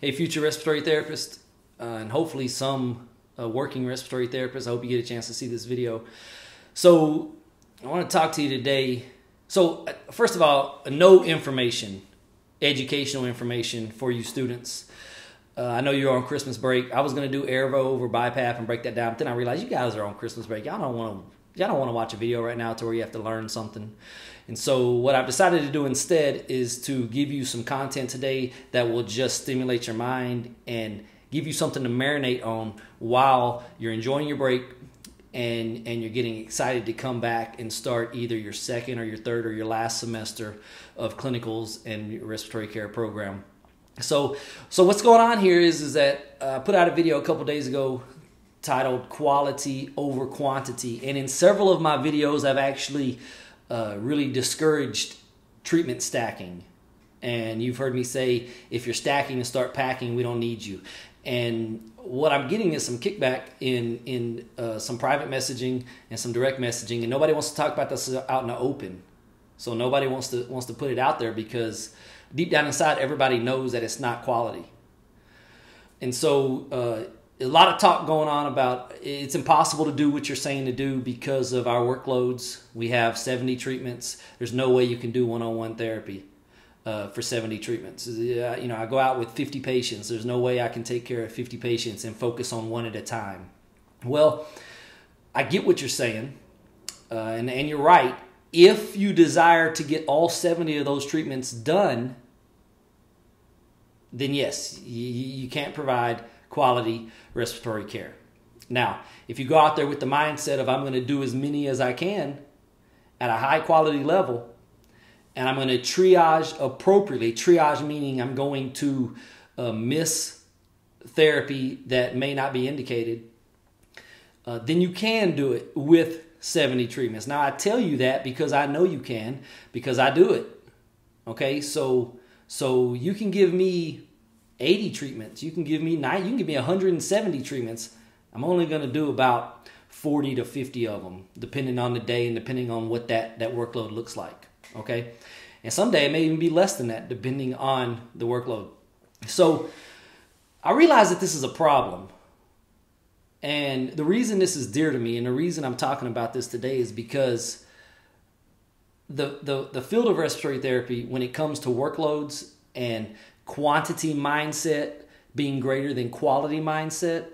Hey, future respiratory therapist, uh, and hopefully some uh, working respiratory therapist. I hope you get a chance to see this video. So, I want to talk to you today. So, uh, first of all, no information, educational information for you students. Uh, I know you're on Christmas break. I was going to do Airvo over BiPAP and break that down, but then I realized you guys are on Christmas break. Y'all don't want to y'all don't want to watch a video right now to where you have to learn something. And so what I've decided to do instead is to give you some content today that will just stimulate your mind and give you something to marinate on while you're enjoying your break and and you're getting excited to come back and start either your second or your third or your last semester of clinicals and respiratory care program. So so what's going on here is is that uh, I put out a video a couple days ago titled quality over quantity and in several of my videos I've actually uh, really discouraged treatment stacking. And you've heard me say, if you're stacking and start packing, we don't need you. And what I'm getting is some kickback in in uh, some private messaging and some direct messaging, and nobody wants to talk about this out in the open. So nobody wants to wants to put it out there because deep down inside, everybody knows that it's not quality. And so uh, a lot of talk going on about it's impossible to do what you're saying to do because of our workloads. We have 70 treatments. There's no way you can do one-on-one therapy uh, for 70 treatments. Uh, you know, I go out with 50 patients. There's no way I can take care of 50 patients and focus on one at a time. Well, I get what you're saying, uh, and and you're right. If you desire to get all 70 of those treatments done, then yes, you, you can't provide quality respiratory care. Now, if you go out there with the mindset of I'm going to do as many as I can at a high quality level, and I'm going to triage appropriately, triage meaning I'm going to uh, miss therapy that may not be indicated, uh, then you can do it with 70 treatments. Now, I tell you that because I know you can, because I do it. Okay, so so you can give me 80 treatments. You can give me nine, you can give me 170 treatments. I'm only going to do about 40 to 50 of them, depending on the day and depending on what that, that workload looks like. Okay. And someday it may even be less than that, depending on the workload. So I realize that this is a problem. And the reason this is dear to me and the reason I'm talking about this today is because the, the, the field of respiratory therapy, when it comes to workloads and quantity mindset being greater than quality mindset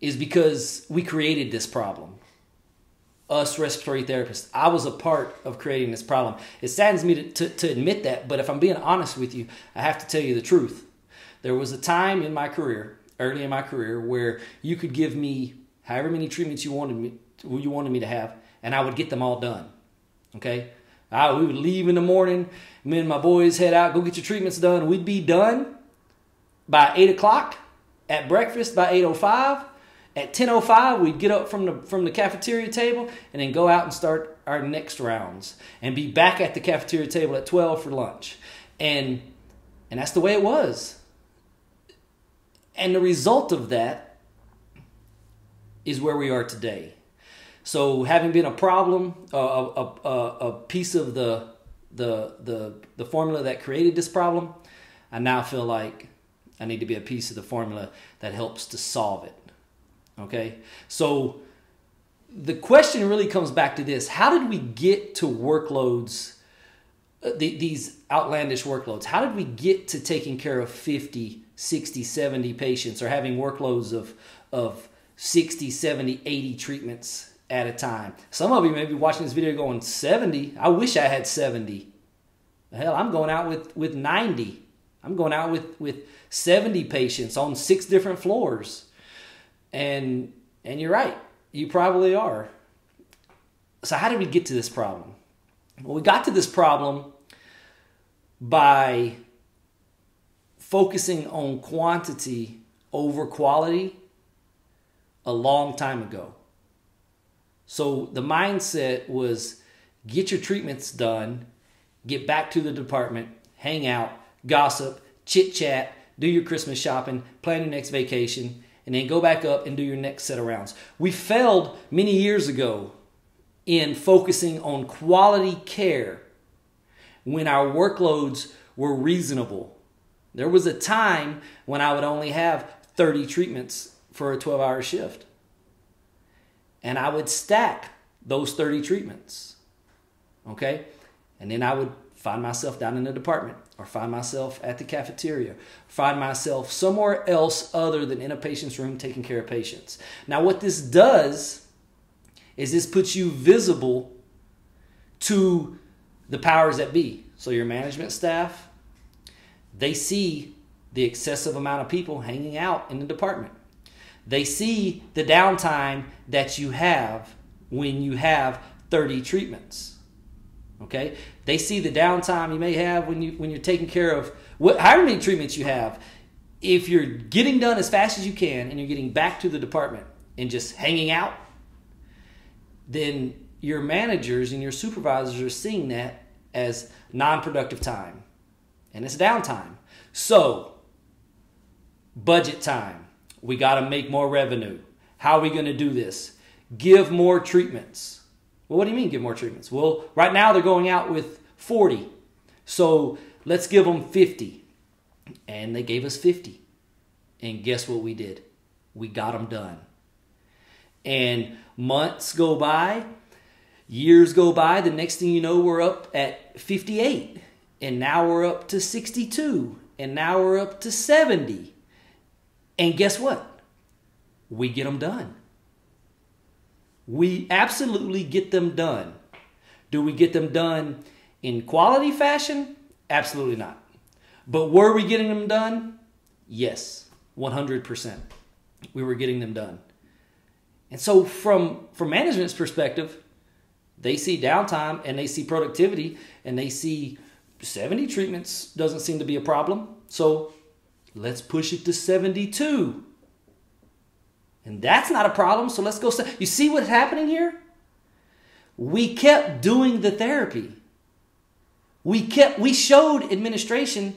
is because we created this problem. Us respiratory therapists. I was a part of creating this problem. It saddens me to, to, to, admit that, but if I'm being honest with you, I have to tell you the truth. There was a time in my career, early in my career, where you could give me however many treatments you wanted me you wanted me to have, and I would get them all done. Okay? I, we would leave in the morning. Me and my boys head out, go get your treatments done. We'd be done by eight o'clock at breakfast by eight o oh five. At ten o oh five, we'd get up from the from the cafeteria table and then go out and start our next rounds and be back at the cafeteria table at twelve for lunch. And and that's the way it was. And the result of that is where we are today. So having been a problem, a, a, a piece of the, the, the, the formula that created this problem, I now feel like I need to be a piece of the formula that helps to solve it. Okay? So the question really comes back to this How did we get to workloads, uh, the, these outlandish workloads? How did we get to taking care of 50, 60, 70 patients or having workloads of, of 60, 70, 80 treatments at a time. Some of you may be watching this video going 70. I wish I had 70. Hell, I'm going out with, with 90. I'm going out with, with 70 patients on six different floors. And and you're right. You probably are. So how did we get to this problem? Well, we got to this problem by focusing on quantity over quality a long time ago. So the mindset was get your treatments done, get back to the department, hang out, gossip, chit chat, do your Christmas shopping, plan your next vacation, and then go back up and do your next set of rounds. We failed many years ago in focusing on quality care when our workloads were reasonable. There was a time when I would only have 30 treatments for a 12 hour shift. And I would stack those 30 treatments. Okay? And then I would find myself down in the department or find myself at the cafeteria, find myself somewhere else other than in a patient's room taking care of patients. Now, what this does is this puts you visible to the powers that be. So, your management staff, they see the excessive amount of people hanging out in the department. They see the downtime that you have when you have 30 treatments. Okay? They see the downtime you may have when you when you're taking care of what however many treatments you have. If you're getting done as fast as you can and you're getting back to the department and just hanging out, then your managers and your supervisors are seeing that as non-productive time. And it's downtime. So, budget time. We got to make more revenue. How are we going to do this? Give more treatments. Well, what do you mean give more treatments? Well, right now they're going out with 40. So let's give them 50. And they gave us 50. And guess what we did? We got them done. And months go by, years go by. The next thing you know, we're up at 58. And now we're up to 62. And now we're up to 70. And guess what? We get them done. We absolutely get them done. Do we get them done in quality fashion? Absolutely not. But were we getting them done? Yes, 100%. We were getting them done. And so from from management's perspective, they see downtime and they see productivity and they see 70 treatments doesn't seem to be a problem. So let's push it to 72. And that's not a problem, so let's go. You see what's happening here? We kept doing the therapy. We kept we showed administration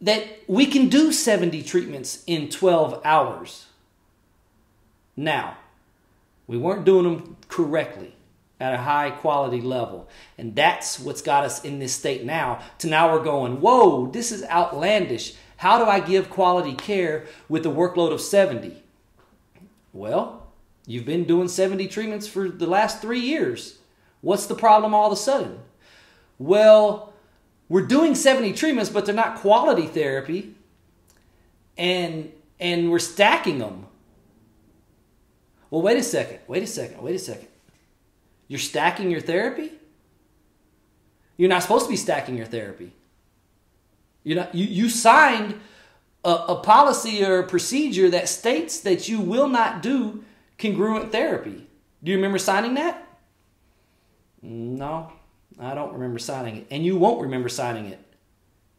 that we can do 70 treatments in 12 hours. Now, we weren't doing them correctly at a high quality level. And that's what's got us in this state now. To now we're going, whoa, this is outlandish. How do I give quality care with a workload of 70? Well, you've been doing 70 treatments for the last three years. What's the problem all of a sudden? Well, we're doing 70 treatments, but they're not quality therapy. And and we're stacking them. Well, wait a second. Wait a second. Wait a second. You're stacking your therapy? You're not supposed to be stacking your therapy. You know, you, you signed a, a policy or a procedure that states that you will not do congruent therapy. Do you remember signing that? No, I don't remember signing it. And you won't remember signing it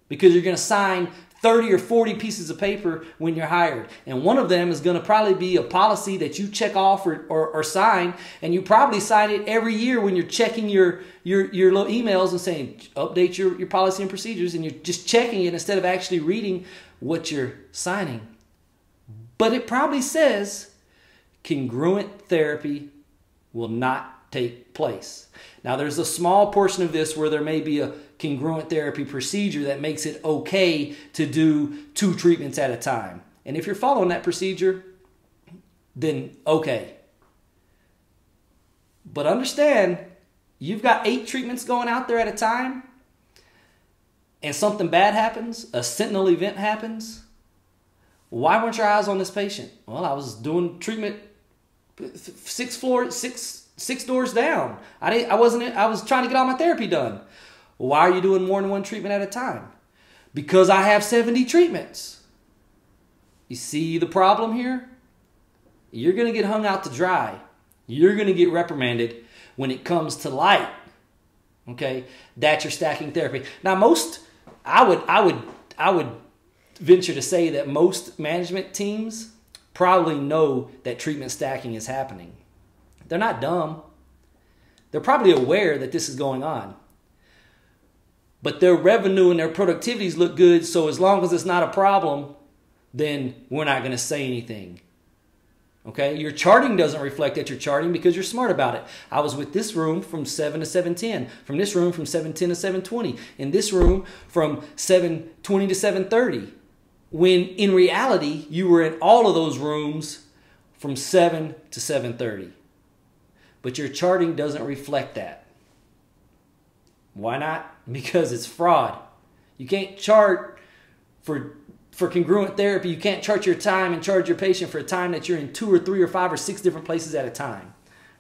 because you're going to sign 30 or 40 pieces of paper when you're hired. And one of them is going to probably be a policy that you check off or, or, or, sign. And you probably sign it every year when you're checking your, your, your little emails and saying, update your, your policy and procedures. And you're just checking it instead of actually reading what you're signing. But it probably says congruent therapy will not take place. Now, there's a small portion of this where there may be a congruent therapy procedure that makes it okay to do two treatments at a time. And if you're following that procedure, then okay. But understand, you've got eight treatments going out there at a time, and something bad happens, a sentinel event happens. Why weren't your eyes on this patient? Well, I was doing treatment six floors, six six doors down. I didn't, I wasn't. I was trying to get all my therapy done. Why are you doing more than one treatment at a time? Because I have 70 treatments. You see the problem here? You're going to get hung out to dry. You're going to get reprimanded when it comes to light. Okay? That's you're stacking therapy. Now most I would I would I would venture to say that most management teams probably know that treatment stacking is happening. They're not dumb. They're probably aware that this is going on but their revenue and their productivities look good. So as long as it's not a problem, then we're not going to say anything. Okay, your charting doesn't reflect that you're charting because you're smart about it. I was with this room from 7 to 7:10, from this room from 7:10 to 7:20, in this room from 7:20 to 7:30. When in reality, you were in all of those rooms from 7 to 7:30. But your charting doesn't reflect that. Why not? Because it's fraud. You can't chart for for congruent therapy, you can't chart your time and charge your patient for a time that you're in two or three or five or six different places at a time.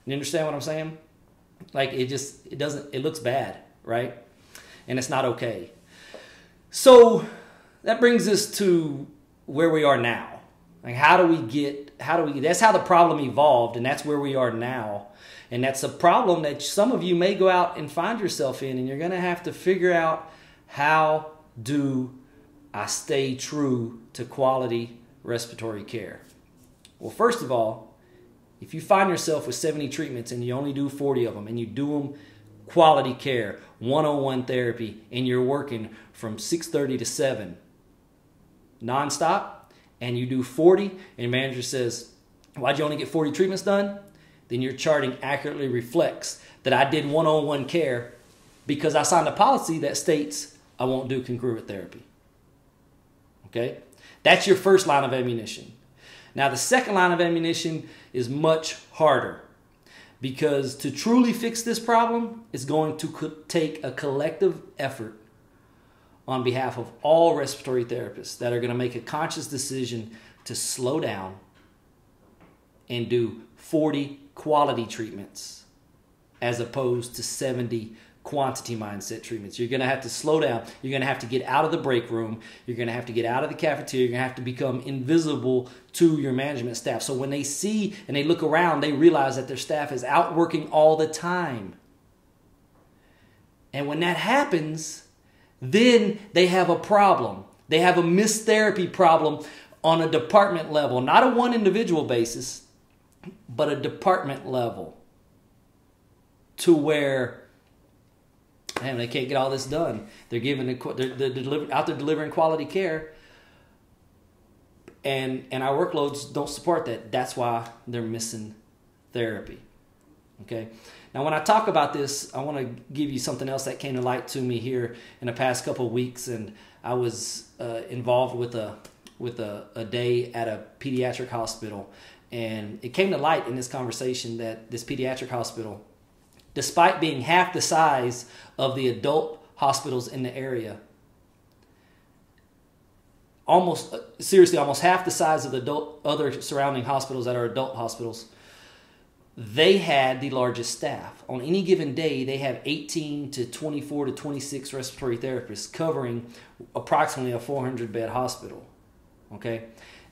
You understand what I'm saying? Like it just it doesn't it looks bad, right? And it's not okay. So that brings us to where we are now. Like how do we get how do we that's how the problem evolved and that's where we are now. And that's a problem that some of you may go out and find yourself in and you're going to have to figure out how do I stay true to quality respiratory care? Well, first of all, if you find yourself with 70 treatments and you only do 40 of them and you do them quality care, one-on-one therapy, and you're working from 6:30 to 7 nonstop, and you do 40, and your manager says, "Why'd you only get 40 treatments done?" Then your charting accurately reflects that I did one-on-one care because I signed a policy that states I won't do congruent therapy. Okay? That's your first line of ammunition. Now, the second line of ammunition is much harder because to truly fix this problem is going to take a collective effort on behalf of all respiratory therapists that are going to make a conscious decision to slow down and do 40 quality treatments as opposed to 70 quantity mindset treatments. You're going to have to slow down. You're going to have to get out of the break room. You're going to have to get out of the cafeteria. You're going to have to become invisible to your management staff. So when they see and they look around, they realize that their staff is out working all the time. And when that happens, then they have a problem. They have a missed therapy problem on a department level, not a one individual basis, but a department level to where and they can't get all this done. They're giving the, they're, they're deliver, out there delivering quality care, and and our workloads don't support that. That's why they're missing therapy. Okay. Now, when I talk about this, I want to give you something else that came to light to me here in the past couple weeks, and I was uh, involved with a with a, a day at a pediatric hospital, and it came to light in this conversation that this pediatric hospital despite being half the size of the adult hospitals in the area. Almost, uh, seriously, almost half the size of the adult, other surrounding hospitals that are adult hospitals. They had the largest staff. On any given day, they have 18 to 24 to 26 respiratory therapists covering approximately a 400 bed hospital. Okay.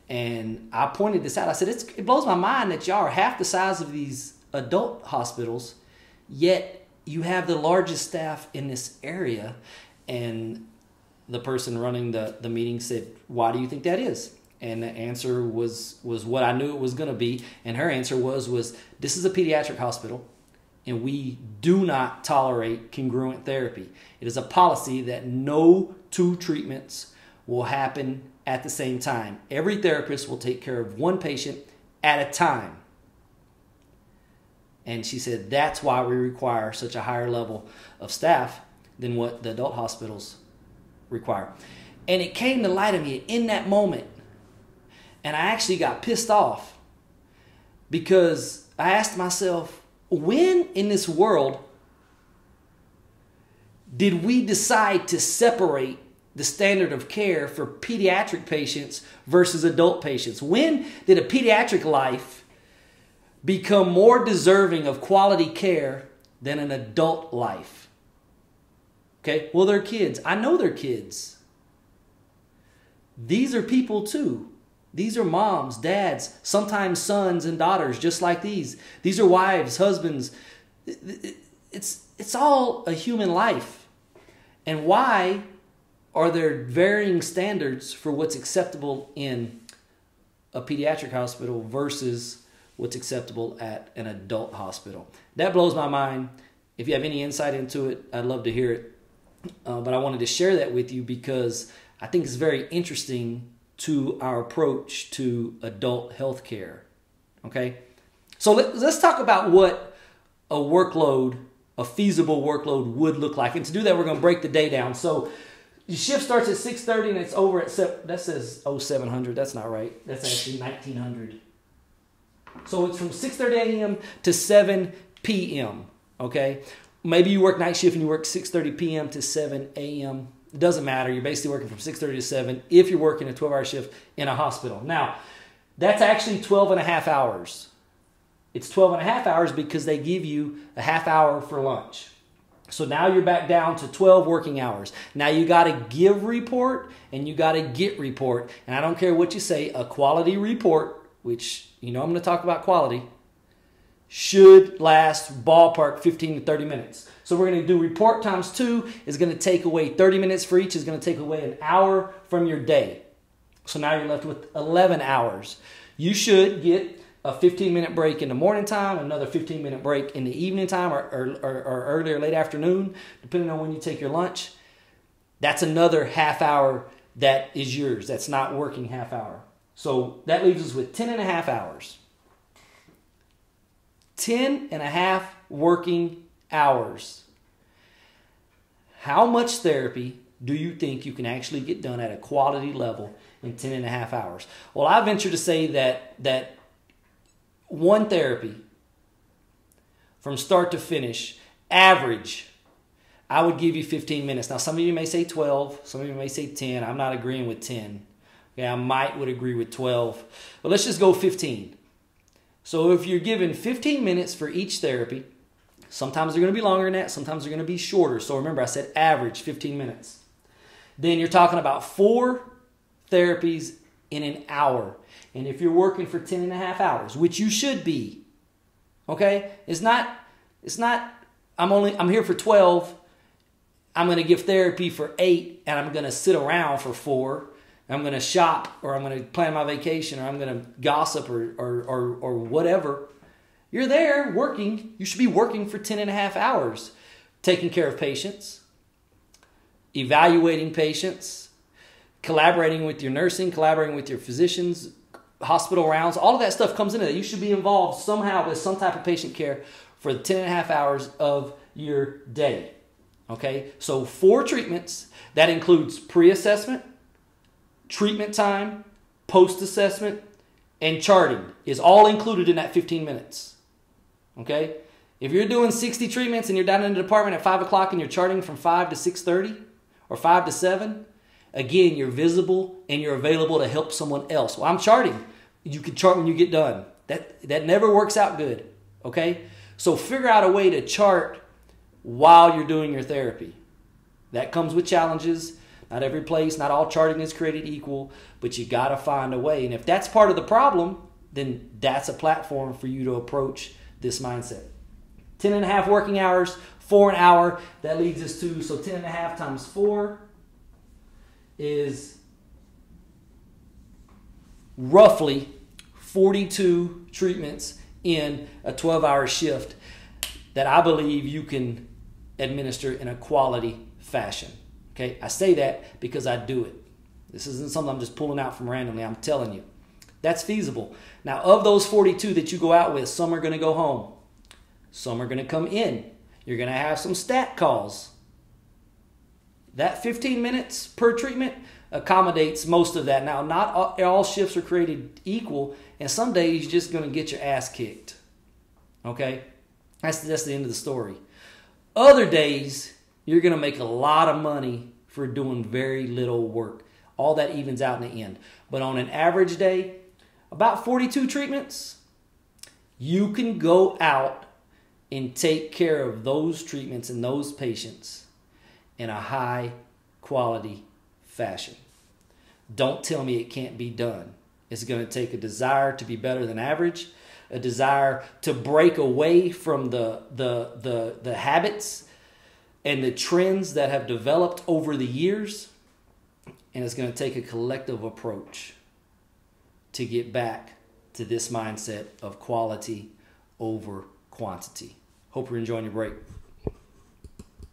And I pointed this out. I said, it blows my mind that y'all are half the size of these adult hospitals Yet you have the largest staff in this area. And the person running the, the meeting said, Why do you think that is? And the answer was was what I knew it was gonna be. And her answer was was this is a pediatric hospital and we do not tolerate congruent therapy. It is a policy that no two treatments will happen at the same time. Every therapist will take care of one patient at a time. And she said that's why we require such a higher level of staff than what the adult hospitals require. And it came to light of me in that moment. And I actually got pissed off because I asked myself, when in this world did we decide to separate the standard of care for pediatric patients versus adult patients? When did a pediatric life become more deserving of quality care than an adult life. Okay? Well, they're kids. I know they're kids. These are people too. These are moms, dads, sometimes sons and daughters, just like these. These are wives, husbands. It's, it's all a human life. And why are there varying standards for what's acceptable in a pediatric hospital versus what's acceptable at an adult hospital. That blows my mind. If you have any insight into it, I'd love to hear it. Uh, but I wanted to share that with you because I think it's very interesting to our approach to adult health care. Okay? So let, let's talk about what a workload, a feasible workload would look like. And to do that, we're going to break the day down. So your shift starts at 6.30 and it's over at, se- that says 0700. That's not right. That's actually 1900. So it's from 6.30 a.m. to 7 p.m., okay? Maybe you work night shift and you work 6.30 p.m. to 7 a.m. It doesn't matter. You're basically working from 6.30 to 7 if you're working a 12-hour shift in a hospital. Now, that's actually 12 and a half hours. It's 12 and a half hours because they give you a half hour for lunch. So now you're back down to 12 working hours. Now you got to give report and you got to get report. And I don't care what you say, a quality report, which you know I'm going to talk about quality, should last ballpark 15 to 30 minutes. So we're going to do report times two is going to take away 30 minutes for each, is going to take away an hour from your day. So now you're left with 11 hours. You should get a 15 minute break in the morning time, another 15 minute break in the evening time or, or, or, or early or late afternoon, depending on when you take your lunch. That's another half hour that is yours. That's not working half hour. So that leaves us with 10 and a half hours. 10 and a half working hours. How much therapy do you think you can actually get done at a quality level in 10 and a half hours? Well, I venture to say that that one therapy from start to finish, average, I would give you 15 minutes. Now, some of you may say 12, some of you may say 10. I'm not agreeing with 10. Okay, I might would agree with 12, but let's just go 15. So if you're given 15 minutes for each therapy, sometimes they're going to be longer than that, sometimes they're going to be shorter. So remember, I said average 15 minutes. Then you're talking about four therapies in an hour. And if you're working for 10 and a half hours, which you should be, okay? It's not, it's not, I'm only, I'm here for 12. I'm going to give therapy for eight and I'm going to sit around for four I'm going to shop or I'm going to plan my vacation or I'm going to gossip or, or, or, or whatever. You're there working. You should be working for 10 and a half hours, taking care of patients, evaluating patients, collaborating with your nursing, collaborating with your physicians, hospital rounds. All of that stuff comes into that. You should be involved somehow with some type of patient care for the 10 and a half hours of your day. Okay, so four treatments that includes pre assessment treatment time, post assessment, and charting is all included in that 15 minutes. Okay? If you're doing 60 treatments and you're down in the department at 5 o'clock and you're charting from 5 to 6.30 or 5 to 7, again, you're visible and you're available to help someone else. Well, I'm charting. You can chart when you get done. That, that never works out good. Okay? So figure out a way to chart while you're doing your therapy. That comes with challenges. Not every place, not all charting is created equal, but you got to find a way. And if that's part of the problem, then that's a platform for you to approach this mindset. 10 and a half working hours, four an hour. That leads us to, so 10 and a half times four is roughly 42 treatments in a 12 hour shift that I believe you can administer in a quality fashion. Okay, I say that because I do it. This isn't something I'm just pulling out from randomly. I'm telling you. That's feasible. Now, of those 42 that you go out with, some are going to go home. Some are going to come in. You're going to have some stat calls. That 15 minutes per treatment accommodates most of that. Now, not all shifts are created equal, and some days you're just going to get your ass kicked. Okay? That's, that's the end of the story. Other days, you're going to make a lot of money for doing very little work. All that evens out in the end. But on an average day, about 42 treatments, you can go out and take care of those treatments and those patients in a high quality fashion. Don't tell me it can't be done. It's going to take a desire to be better than average, a desire to break away from the, the, the, the habits and the trends that have developed over the years. And it's going to take a collective approach to get back to this mindset of quality over quantity. Hope you're enjoying your break.